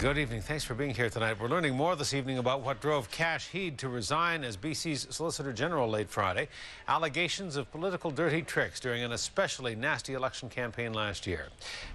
Good evening. Thanks for being here tonight. We're learning more this evening about what drove Kash Heed to resign as BC's Solicitor General late Friday. Allegations of political dirty tricks during an especially nasty election campaign last year.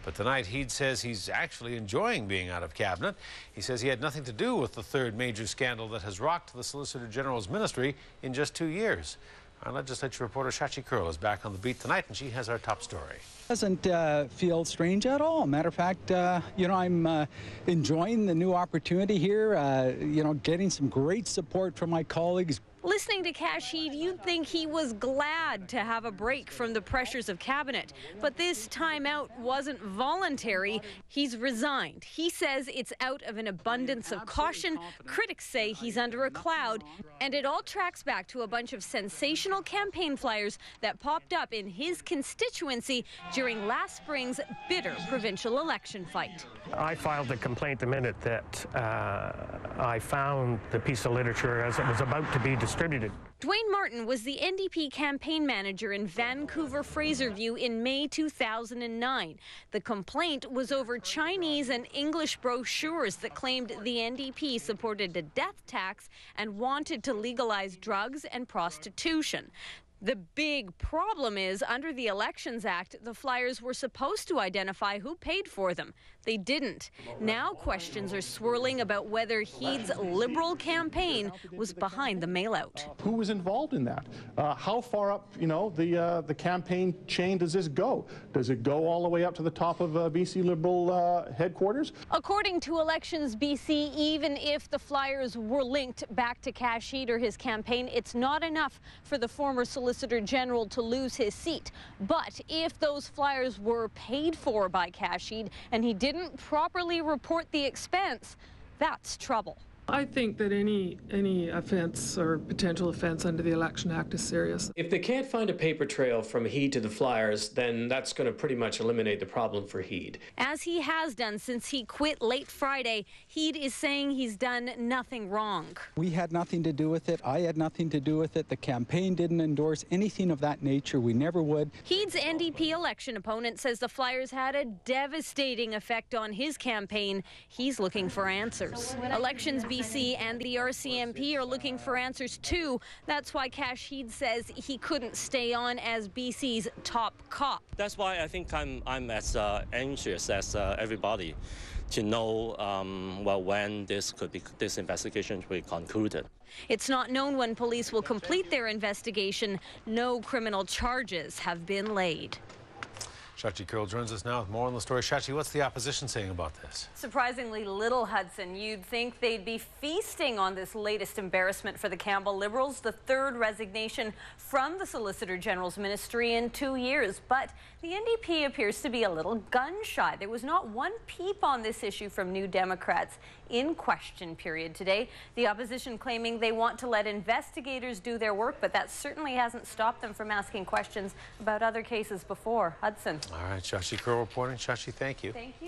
But tonight, Heed says he's actually enjoying being out of cabinet. He says he had nothing to do with the third major scandal that has rocked the Solicitor General's ministry in just two years. Our legislature reporter Shachi Kurl is back on the beat tonight, and she has our top story. Doesn't uh, feel strange at all. Matter of fact, uh, you know, I'm uh, enjoying the new opportunity here. Uh, you know, getting some great support from my colleagues, Listening to Kash Heed, you'd think he was glad to have a break from the pressures of cabinet. But this timeout wasn't voluntary. He's resigned. He says it's out of an abundance of caution. Critics say he's under a cloud. And it all tracks back to a bunch of sensational campaign flyers that popped up in his constituency during last spring's bitter provincial election fight. I filed a complaint the minute that uh, I found the piece of literature as it was about to be distributed distributed. Dwaine Martin was the NDP campaign manager in Vancouver Fraserview in May 2009. The complaint was over Chinese and English brochures that claimed the NDP supported a death tax and wanted to legalize drugs and prostitution. The big problem is under the Elections Act, the flyers were supposed to identify who paid for them. They didn't. Now questions are swirling about whether Heed's Liberal campaign was behind the mailout. Who was involved in that? Uh, how far up, you know, the uh, the campaign chain does this go? Does it go all the way up to the top of uh, BC Liberal uh, headquarters? According to Elections BC, even if the flyers were linked back to Kash Heed or his campaign, it's not enough for the former Solicitor General to lose his seat. But if those flyers were paid for by Kash Heed and he didn't properly report the expense, that's trouble. I think that any any offense or potential offense under the Election Act is serious. If they can't find a paper trail from Heed to the Flyers, then that's going to pretty much eliminate the problem for Heed. As he has done since he quit late Friday, Heed is saying he's done nothing wrong. We had nothing to do with it. I had nothing to do with it. The campaign didn't endorse anything of that nature. We never would. Heed's NDP election opponent says the Flyers had a devastating effect on his campaign. He's looking for answers. Elections BC and the RCMP are looking for answers too. That's why Kash Heed says he couldn't stay on as BC's top cop. That's why I think I'm, I'm as uh, anxious as uh, everybody to know um, well when this could be this investigation will be concluded. It's not known when police will complete their investigation. No criminal charges have been laid. Shachi Kurl joins us now with more on the story. Shachi, what's the opposition saying about this? Surprisingly little, Hudson. You'd think they'd be feasting on this latest embarrassment for the Campbell Liberals, the third resignation from the Solicitor General's ministry in two years. But the NDP appears to be a little gun shy. There was not one peep on this issue from New Democrats in question period today. The opposition claiming they want to let investigators do their work, but that certainly hasn't stopped them from asking questions about other cases before. Hudson. All right, Shachi Kurl reporting. Shachi, thank you. Thank you.